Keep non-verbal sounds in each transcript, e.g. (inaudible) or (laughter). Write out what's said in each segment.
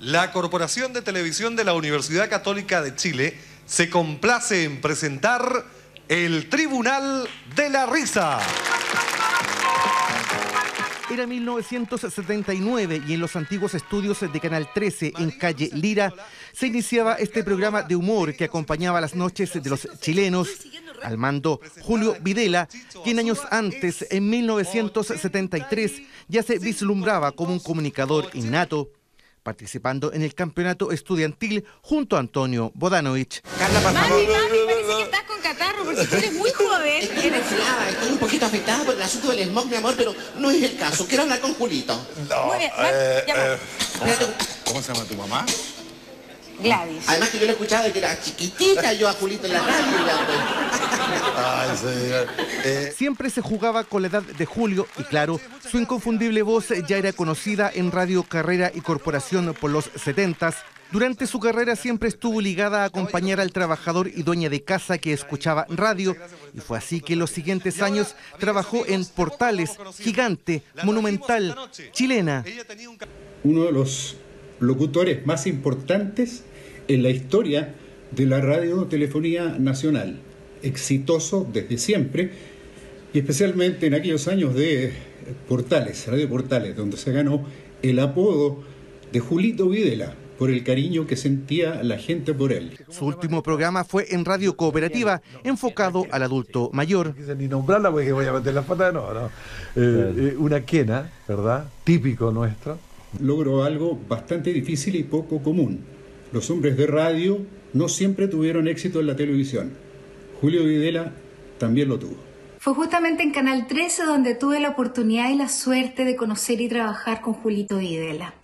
La Corporación de Televisión de la Universidad Católica de Chile se complace en presentar el Tribunal de la Risa. Era 1979 y en los antiguos estudios de Canal 13 en calle Lira se iniciaba este programa de humor que acompañaba las noches de los chilenos al mando Julio Videla, quien años antes, en 1973, ya se vislumbraba como un comunicador innato participando en el campeonato estudiantil junto a Antonio Bodanovich. Carla, por Mami, mami, parece que estás con catarro porque tú eres muy joven. (laughs) Eres flava, estoy un poquito afectada por el asunto del smog, mi amor, pero no es el caso. Quiero hablar con Julito. No, muy bien, eh, eh, ¿Cómo se llama tu mamá? Gladys. Además que yo le escuchaba de que era chiquitita yo a Julito en la radio. Ay, señor. Eh, Siempre se jugaba con la edad de Julio y claro, su inconfundible voz ya era conocida en Radio Carrera y Corporación por los 70 durante su carrera siempre estuvo ligada a acompañar al trabajador y dueña de casa que escuchaba radio y fue así que en los siguientes años trabajó en Portales, Gigante, Monumental, Chilena. Uno de los locutores más importantes en la historia de la radiotelefonía nacional, exitoso desde siempre y especialmente en aquellos años de Portales, Radio Portales, donde se ganó el apodo de Julito Videla por el cariño que sentía la gente por él. Su último programa fue en Radio Cooperativa, enfocado al adulto mayor. Ni nombrarla porque voy a meter la pata, no, no. Eh, eh, una quena, ¿verdad? Típico nuestro logró algo bastante difícil y poco común. Los hombres de radio no siempre tuvieron éxito en la televisión. Julio Videla también lo tuvo. Fue justamente en Canal 13 donde tuve la oportunidad y la suerte de conocer y trabajar con Julito Videla.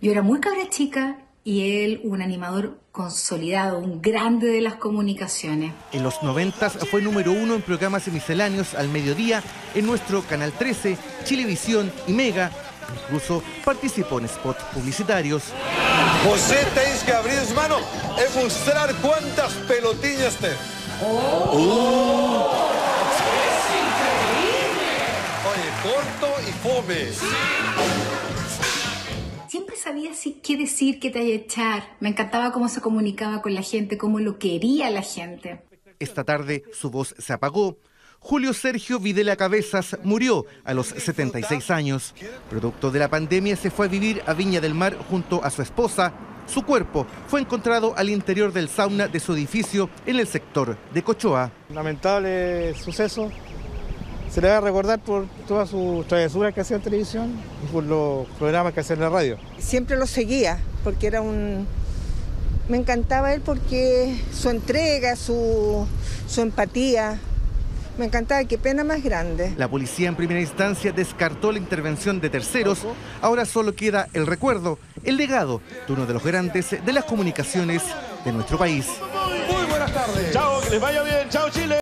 Yo era muy cabra chica y él un animador consolidado, un grande de las comunicaciones. En los 90 fue número uno en programas misceláneos al mediodía en nuestro Canal 13, Chilevisión y Mega Incluso participó en spots publicitarios. José, tenéis que abrir su mano y mostrar cuántas pelotillas te... ¡Oh! ¡Es increíble! Oye, corto y fome. Siempre sabía así qué decir, qué te echar. Me encantaba cómo se comunicaba con la gente, cómo lo quería la gente. Esta tarde su voz se apagó Julio Sergio Videla Cabezas murió a los 76 años. Producto de la pandemia se fue a vivir a Viña del Mar junto a su esposa. Su cuerpo fue encontrado al interior del sauna de su edificio en el sector de Cochoa. Lamentable suceso. Se le va a recordar por todas sus travesuras que hacía en televisión y por los programas que hacía en la radio. Siempre lo seguía porque era un... Me encantaba él porque su entrega, su, su empatía, me encantaba, qué pena más grande. La policía en primera instancia descartó la intervención de terceros. Ahora solo queda el recuerdo, el legado de uno de los grandes de las comunicaciones de nuestro país. Muy buenas tardes. Chao, que les vaya bien. Chao, Chile.